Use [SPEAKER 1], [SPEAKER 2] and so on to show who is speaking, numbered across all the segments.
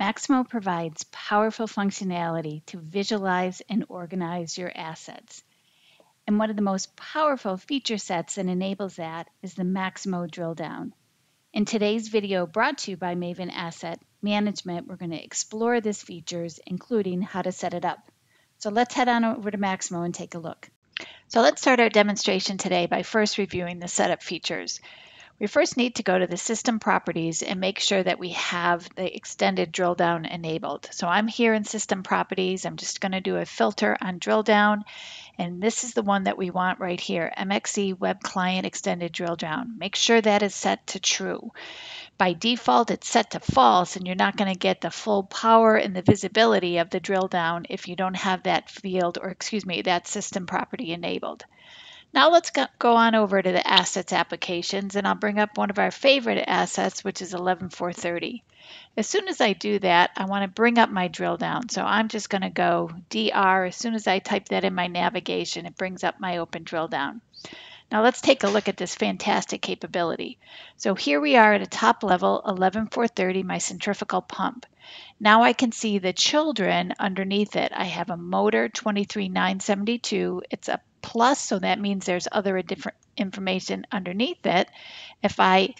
[SPEAKER 1] Maximo provides powerful functionality to visualize and organize your assets. And one of the most powerful feature sets that enables that is the Maximo drill down. In today's video brought to you by Maven Asset Management, we're going to explore these features, including how to set it up. So let's head on over to Maximo and take a look. So let's start our demonstration today by first reviewing the setup features. We first need to go to the system properties and make sure that we have the extended drill down enabled. So I'm here in system properties. I'm just going to do a filter on drill down. And this is the one that we want right here, MXE Web Client Extended Drill Down. Make sure that is set to true. By default, it's set to false, and you're not going to get the full power and the visibility of the drill down if you don't have that field, or excuse me, that system property enabled. Now let's go on over to the assets applications and I'll bring up one of our favorite assets, which is 11430. As soon as I do that, I want to bring up my drill down. So I'm just going to go DR. As soon as I type that in my navigation, it brings up my open drill down. Now let's take a look at this fantastic capability. So here we are at a top level 11430, my centrifugal pump. Now I can see the children underneath it. I have a motor 23972. It's a plus, so that means there's other different information underneath it. If I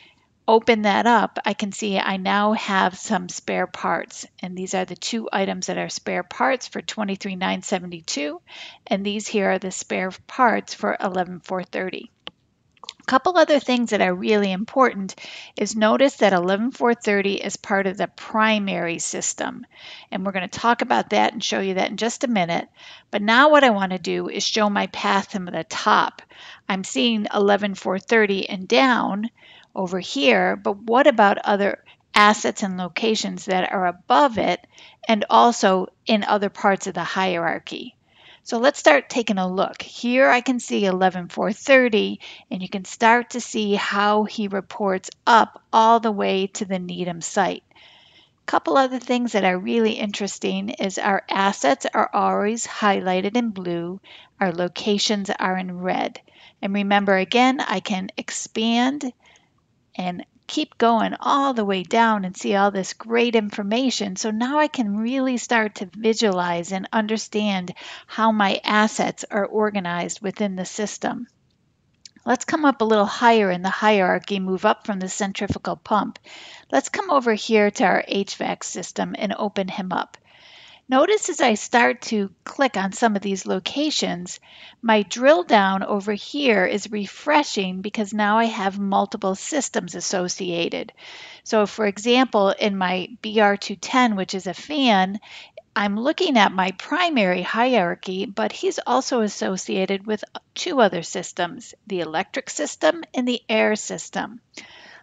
[SPEAKER 1] open that up, I can see I now have some spare parts. And these are the two items that are spare parts for 23972. And these here are the spare parts for 11430. Couple other things that are really important is notice that 11430 is part of the primary system. And we're going to talk about that and show you that in just a minute. But now what I want to do is show my path from the top. I'm seeing 11430 and down over here, but what about other assets and locations that are above it and also in other parts of the hierarchy? So let's start taking a look. Here I can see 11430 and you can start to see how he reports up all the way to the Needham site. A couple other things that are really interesting is our assets are always highlighted in blue, our locations are in red. And remember again, I can expand and keep going all the way down and see all this great information. So now I can really start to visualize and understand how my assets are organized within the system. Let's come up a little higher in the hierarchy, move up from the centrifugal pump. Let's come over here to our HVAC system and open him up. Notice as I start to click on some of these locations, my drill down over here is refreshing because now I have multiple systems associated. So for example, in my BR210, which is a fan, I'm looking at my primary hierarchy, but he's also associated with two other systems, the electric system and the air system.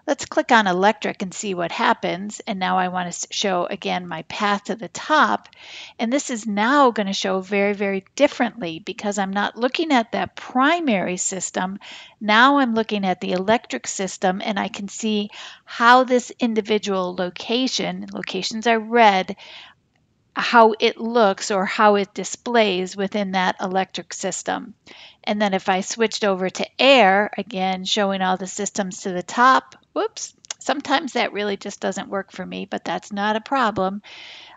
[SPEAKER 1] Let's click on electric and see what happens. And now I want to show again my path to the top. And this is now going to show very, very differently because I'm not looking at that primary system. Now I'm looking at the electric system and I can see how this individual location, locations are red, how it looks or how it displays within that electric system. And then if I switched over to air, again, showing all the systems to the top, whoops, sometimes that really just doesn't work for me, but that's not a problem.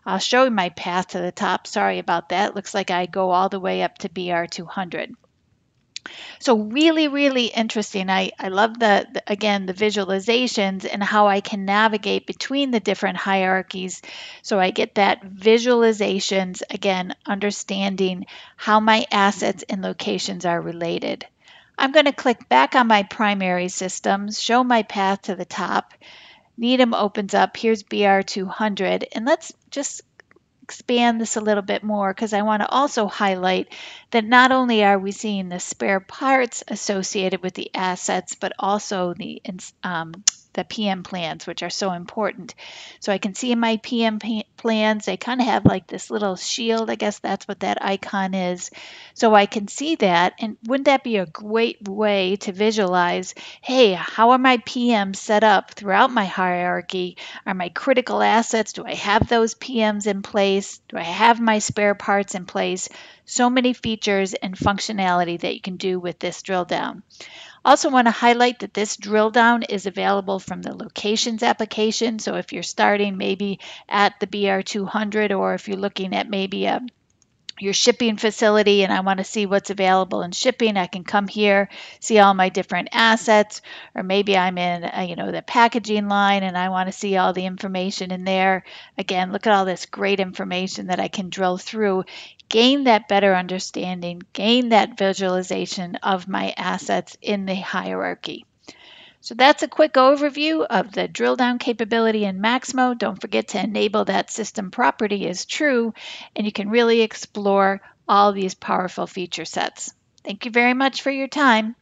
[SPEAKER 1] I'll show you my path to the top. Sorry about that. Looks like I go all the way up to BR200. So really, really interesting. I, I love the, the, again, the visualizations and how I can navigate between the different hierarchies. So I get that visualizations, again, understanding how my assets and locations are related. I'm going to click back on my primary systems, show my path to the top. Needham opens up. Here's BR200. And let's just expand this a little bit more because I want to also highlight that not only are we seeing the spare parts associated with the assets, but also the um, the PM plans, which are so important. So I can see in my PM plans, they kind of have like this little shield. I guess that's what that icon is. So I can see that. And wouldn't that be a great way to visualize, hey, how are my PMs set up throughout my hierarchy? Are my critical assets, do I have those PMs in place? Do I have my spare parts in place? So many features and functionality that you can do with this drill down. Also want to highlight that this drill down is available from the locations application. So if you're starting maybe at the BR200 or if you're looking at maybe a your shipping facility and I want to see what's available in shipping, I can come here, see all my different assets, or maybe I'm in, uh, you know, the packaging line and I want to see all the information in there. Again, look at all this great information that I can drill through, gain that better understanding, gain that visualization of my assets in the hierarchy. So that's a quick overview of the drill down capability in Maximo. Don't forget to enable that system property as true, and you can really explore all these powerful feature sets. Thank you very much for your time.